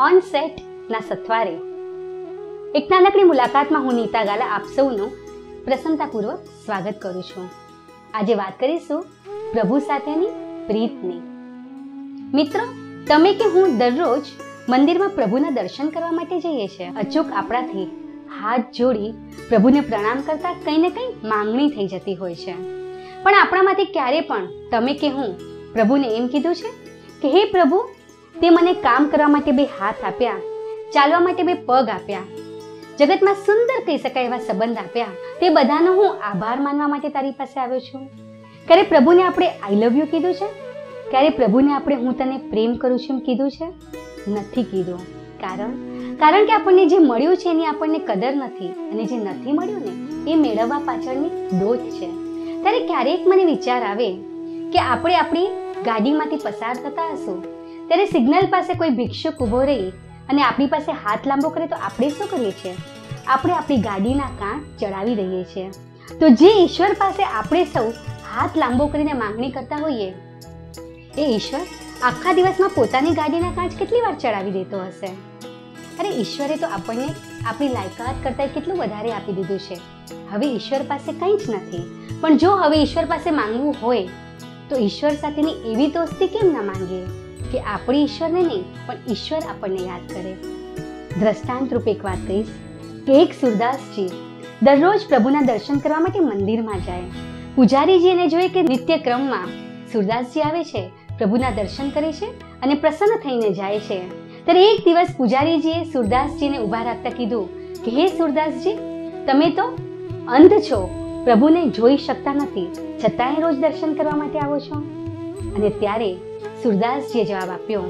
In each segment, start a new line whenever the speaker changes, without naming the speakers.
On સેટના સથવારે. એક નાનકડી મુલાકાતમાં હું નીતા ગાલા આપ સૌનું પ્રસન્નતાપૂર્વક સ્વાગત કરું છું. આજે વાત કરીશું પ્રભુ સાથેની પ્રીતની. મિત્રો, તમે કે હું દરરોજ મંદિરમાં પ્રભુના દર્શન કરવા માટે જઈએ છીએ? અચૂક આપણાથી હાથ જોડી પ્રભુને પ્રણામ કરતા કંઈ ને કંઈ માંગણી થઈ જતી હોય છે. પણ આપણામાંથી ક્યારે પણ તમે કે હું પ્રભુને એમ કીધું છે કે, હે પ્રભુ તે મને કામ કરવા માટે બે હાથ આપ્યા, ચાલવા માટે બે પગ આપ્યા. જગતમાં સુંદર કહી શકાય એવા સંબંધ આપ્યા. તે બધાનો હું આભાર માનવા માટે તારી પાસે આવ્યો છું. ક્યારે પ્રભુને આપણે આઈ લવ યુ કીધું છે? ક્યારે પ્રભુને આપણે હું તને પ્રેમ કરું છું એમ કીધું છે? નથી કીધું. કારણ? કારણ કે આપણને જે મળ્યું છે એની આપણને કદર નથી અને જે નથી મળ્યું ને, એ મેળવવા પાછળની દોટ છે. ત્યારે ક્યારેક મને વિચાર આવે કે આપણે આપણી ગાડીમાંથી પસાર થતા હશું ત્યારે સિગ્નલ પાસે કોઈ ભિક્ષુક ઊભો રહી અને આપણી પાસે હાથ લાંબો કરે તો આપણે શું કરીએ છીએ? આપણે આપણી ગાડીના કાંચ ચડાવી રહીએ છીએ. તો જે ઈશ્વર પાસે આપણે સૌ હાથ લાંબો કરીને માંગણી કરતા હોઈએ, એ ઈશ્વર આખા દિવસમાં પોતાની ગાડીના કાંચ કેટલી વાર ચડાવી દેતો હશે? અરે ઈશ્વરે તો આપણને આપણી લાયકાત કરતાં કેટલું વધારે આપી દીધું છે. હવે ઈશ્વર પાસે કંઈ જ નથી. પણ જો હવે ઈશ્વર પાસે માંગવું હોય, તો ઈશ્વર સાથેની એવી દોસ્તી કેમ ના માંગીએ? કે આપણે ઈશ્વરને નહીં, પણ ઈશ્વર આપણને યાદ કરે. દ્રષ્ટાંત રૂપે એક વાત કહીશ કે એક સુરદાસજી દરરોજ પ્રભુના દર્શન કરવા માટે મંદિરમાં જાય. પૂજારીજી એને જોઈએ કે નિત્ય ક્રમમાં સુરદાસજી આવે છે, પ્રભુના દર્શન કરે છે અને પ્રસન્ન થઈને જાય છે. ત્યારે એક દિવસ પૂજારીજીએ સુરદાસજીને ઊભા રાખતા કીધું કે, હે સુરદાસજી, તમે તો અંધ છો, પ્રભુને જોઈ શકતા નથી. છતાંય રોજ દર્શન કરવા માટે આવો છો? અને ત્યારે સુરદાસજીએ જવાબ આપ્યો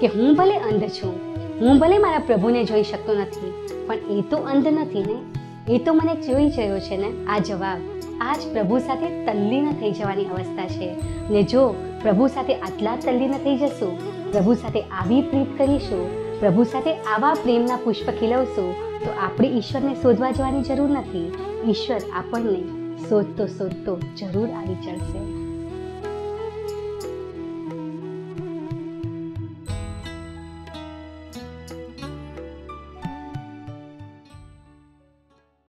કે હું ભલે અંધ છું, હું ભલે મારા પ્રભુને જોઈ શકતો નથી, પણ એ તો અંધ નથી ને? એ તો મને જોઈ જયો છે ને? આ જવાબ આ જ પ્રભુ સાથે તલ્લીન થઈ જવાની અવસ્થા છે. ને જો પ્રભુ સાથે આટલા તલ્લીન થઈ જશું, પ્રભુ સાથે આવી પ્રીત કરીશું, પ્રભુ સાથે આવા પ્રેમના પુષ્પ ખીલવશું, તો આપણે ઈશ્વરને શોધવા જવાની જરૂર નથી. ઈશ્વર આપણને શોધતો શોધતો જરૂર આવી ચડશે.